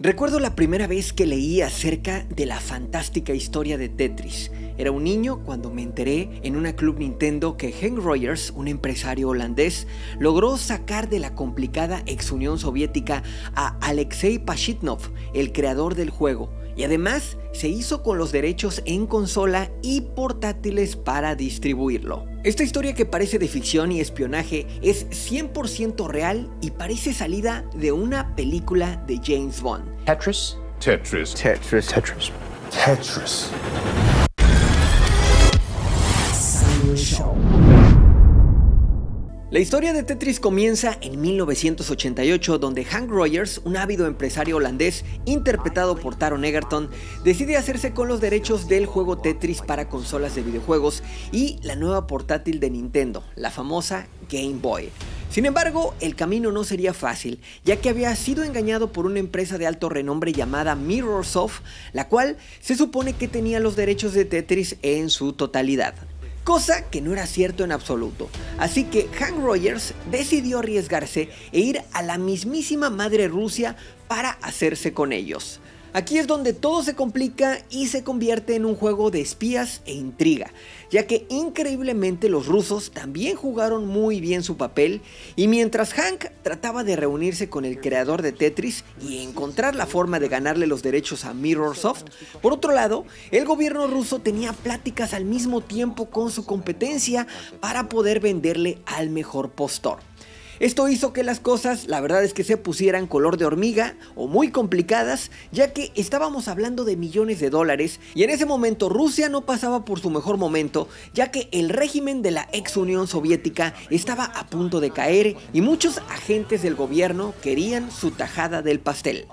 Recuerdo la primera vez que leí acerca de la fantástica historia de Tetris. Era un niño cuando me enteré en una club Nintendo que Henk Rogers, un empresario holandés, logró sacar de la complicada ex Unión Soviética a Alexei Pashitnov, el creador del juego, y además se hizo con los derechos en consola y portátiles para distribuirlo. Esta historia que parece de ficción y espionaje es 100% real y parece salida de una película de James Bond. Tetris. Tetris. Tetris. Tetris. Tetris. La historia de Tetris comienza en 1988, donde Hank Rogers, un ávido empresario holandés interpretado por Taron Egerton, decide hacerse con los derechos del juego Tetris para consolas de videojuegos y la nueva portátil de Nintendo, la famosa Game Boy. Sin embargo, el camino no sería fácil, ya que había sido engañado por una empresa de alto renombre llamada Mirrorsoft, la cual se supone que tenía los derechos de Tetris en su totalidad cosa que no era cierto en absoluto. Así que Hank Rogers decidió arriesgarse e ir a la mismísima madre Rusia para hacerse con ellos. Aquí es donde todo se complica y se convierte en un juego de espías e intriga, ya que increíblemente los rusos también jugaron muy bien su papel y mientras Hank trataba de reunirse con el creador de Tetris y encontrar la forma de ganarle los derechos a Mirrorsoft, por otro lado, el gobierno ruso tenía pláticas al mismo tiempo con su competencia para poder venderle al mejor postor. Esto hizo que las cosas, la verdad es que se pusieran color de hormiga o muy complicadas, ya que estábamos hablando de millones de dólares y en ese momento Rusia no pasaba por su mejor momento, ya que el régimen de la ex Unión Soviética estaba a punto de caer y muchos agentes del gobierno querían su tajada del pastel.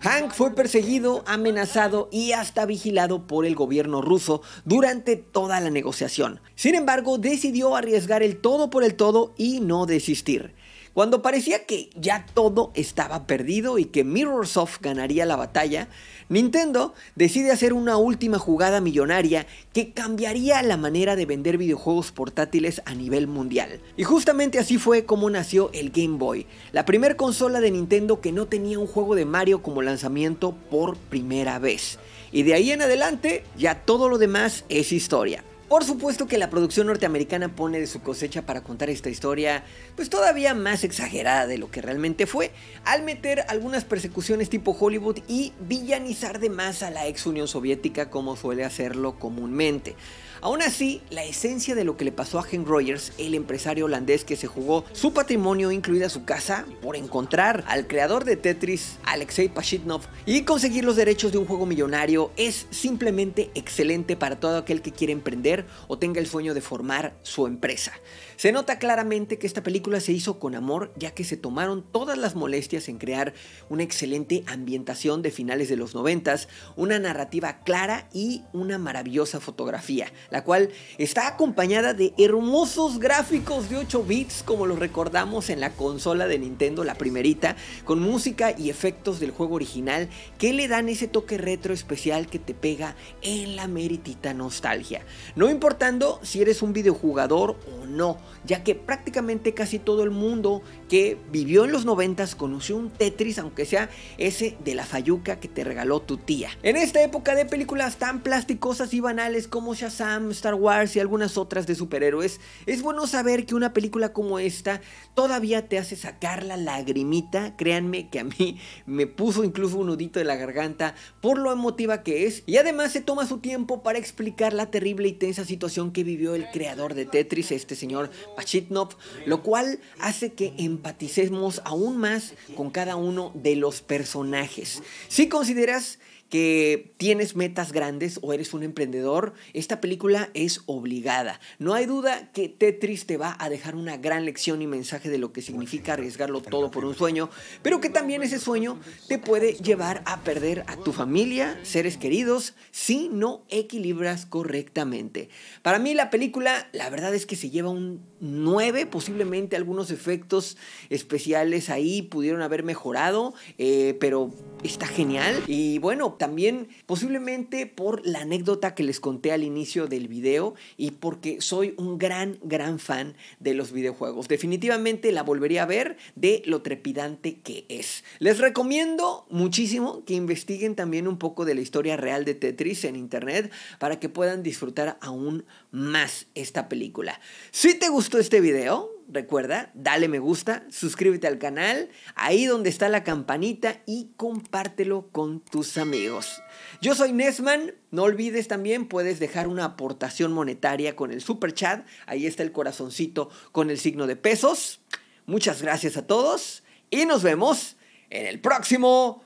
Hank fue perseguido, amenazado y hasta vigilado por el gobierno ruso durante toda la negociación. Sin embargo, decidió arriesgar el todo por el todo y no desistir. Cuando parecía que ya todo estaba perdido y que Mirrorsoft ganaría la batalla, Nintendo decide hacer una última jugada millonaria que cambiaría la manera de vender videojuegos portátiles a nivel mundial. Y justamente así fue como nació el Game Boy, la primera consola de Nintendo que no tenía un juego de Mario como lanzamiento por primera vez. Y de ahí en adelante ya todo lo demás es historia. Por supuesto que la producción norteamericana pone de su cosecha para contar esta historia, pues todavía más exagerada de lo que realmente fue, al meter algunas persecuciones tipo Hollywood y villanizar de más a la ex Unión Soviética como suele hacerlo comúnmente. Aún así, la esencia de lo que le pasó a Henry Rogers, el empresario holandés que se jugó su patrimonio, incluida su casa, por encontrar al creador de Tetris, Alexei Pashitnov, y conseguir los derechos de un juego millonario, es simplemente excelente para todo aquel que quiere emprender o tenga el sueño de formar su empresa. Se nota claramente que esta película se hizo con amor, ya que se tomaron todas las molestias en crear una excelente ambientación de finales de los noventas, una narrativa clara y una maravillosa fotografía la cual está acompañada de hermosos gráficos de 8 bits como los recordamos en la consola de Nintendo, la primerita, con música y efectos del juego original que le dan ese toque retro especial que te pega en la meritita nostalgia. No importando si eres un videojugador no, ya que prácticamente casi todo el mundo que vivió en los 90 conoció un Tetris, aunque sea ese de la Fayuca que te regaló tu tía. En esta época de películas tan plásticosas y banales como Shazam, Star Wars y algunas otras de superhéroes, es bueno saber que una película como esta todavía te hace sacar la lagrimita. Créanme que a mí me puso incluso un nudito de la garganta por lo emotiva que es. Y además se toma su tiempo para explicar la terrible y tensa situación que vivió el creador de Tetris, este señor Pachitnov, lo cual hace que empaticemos aún más con cada uno de los personajes. Si consideras que tienes metas grandes o eres un emprendedor, esta película es obligada. No hay duda que Tetris te va a dejar una gran lección y mensaje de lo que significa arriesgarlo todo por un sueño, pero que también ese sueño te puede llevar a perder a tu familia, seres queridos, si no equilibras correctamente. Para mí la película, la verdad es que se lleva un 9, posiblemente algunos efectos especiales ahí pudieron haber mejorado, eh, pero está genial. Y bueno, también posiblemente por la anécdota que les conté al inicio del video y porque soy un gran, gran fan de los videojuegos. Definitivamente la volvería a ver de lo trepidante que es. Les recomiendo muchísimo que investiguen también un poco de la historia real de Tetris en internet para que puedan disfrutar aún más esta película. Si te gustó este video, recuerda, dale me gusta, suscríbete al canal, ahí donde está la campanita y compártelo con tus amigos. Yo soy Nesman, no olvides también, puedes dejar una aportación monetaria con el super chat, ahí está el corazoncito con el signo de pesos. Muchas gracias a todos y nos vemos en el próximo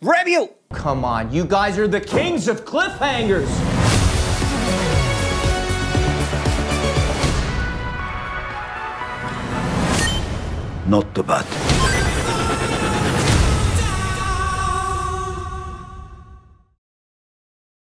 review. Come on, you guys are the kings of cliffhangers! not the bad.